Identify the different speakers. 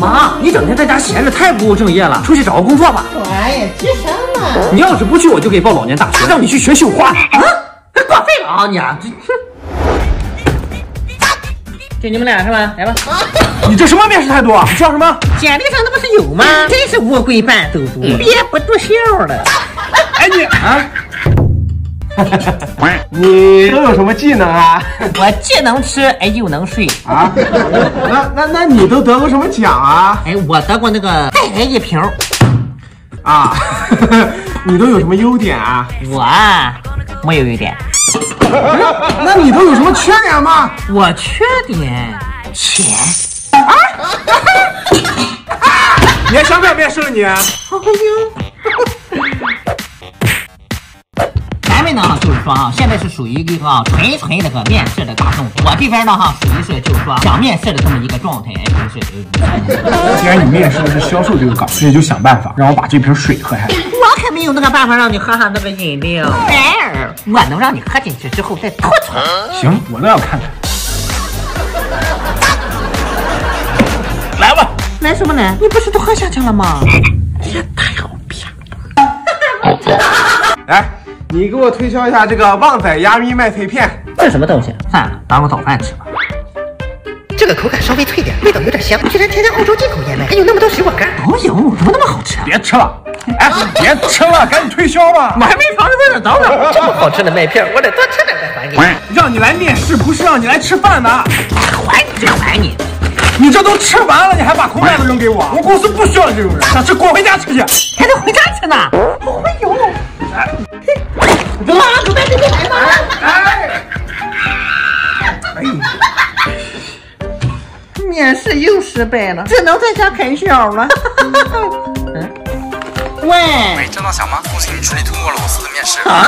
Speaker 1: 妈，你整天在家闲着太不务正业了，出去找个工作吧。
Speaker 2: 哎呀，急什么？
Speaker 1: 你要是不去，我就给你报老年大学，让你去学绣花。啊，挂废了啊你！就 你们俩是吧？来吧。
Speaker 3: 你这什么面试态度啊？你叫什么？
Speaker 2: 简历上那不是有吗？真是乌龟扮豆腐，憋不住笑了。
Speaker 3: 哎你啊！你都有什么技能啊？
Speaker 2: 我既能吃，哎又能睡。
Speaker 3: 啊？那那那你都得过什么奖啊？
Speaker 2: 哎，我得过那个再来一瓶。
Speaker 3: 啊？你都有什么优点啊？
Speaker 2: 我啊，没有优点。
Speaker 3: 那你都有什么缺点吗？
Speaker 2: 我缺点钱啊。
Speaker 3: 你还想不想面试了你？
Speaker 2: 哎呦！咱们呢就是说啊，现在是属于一个啊纯纯那个面试的大动作。我这边呢哈属于是就是说想面试的这么一个状态，哎，就是呃。
Speaker 3: 既然你面试的是销售这个岗，所以就想办法让我把这瓶水喝下去。
Speaker 2: 我可没有那个办法让你喝上那个饮料。哎，我能让你喝进去之后再吐出来。
Speaker 3: 行，我倒要看看。
Speaker 1: 来吧，
Speaker 2: 来什么来？你不是都喝下去了吗？
Speaker 1: 别太好骗。
Speaker 3: 来，你给我推销一下这个旺仔鸭咪麦脆片。
Speaker 2: 这什么东西？算了，当个早饭吃吧。这个口感稍微脆点，味道有点香，居然添加澳洲进口燕麦，还有那么多水果干。哦呦，怎么那么好吃啊？
Speaker 3: 别吃了，哎，别吃了，赶紧推销吧。
Speaker 1: 我还没尝着味道，等等。
Speaker 2: 这么好吃的麦片，我得多吃点再还给你。
Speaker 3: 让你来面试，不是让你来吃饭的。
Speaker 2: 还你这还你！
Speaker 3: 你这都吃完了，你还把空袋子扔给我？我公司不需要这种人，想吃滚回家吃去。
Speaker 2: 还得回家吃呢。哎面试又失败了，只能在家啃小了。嗯，喂，
Speaker 4: 喂，张大侠吗？恭喜你顺利通过了我司的面试。
Speaker 2: 啊？